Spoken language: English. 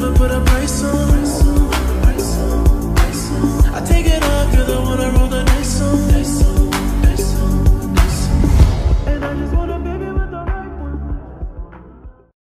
never put a price on. I take it all, you're the one I.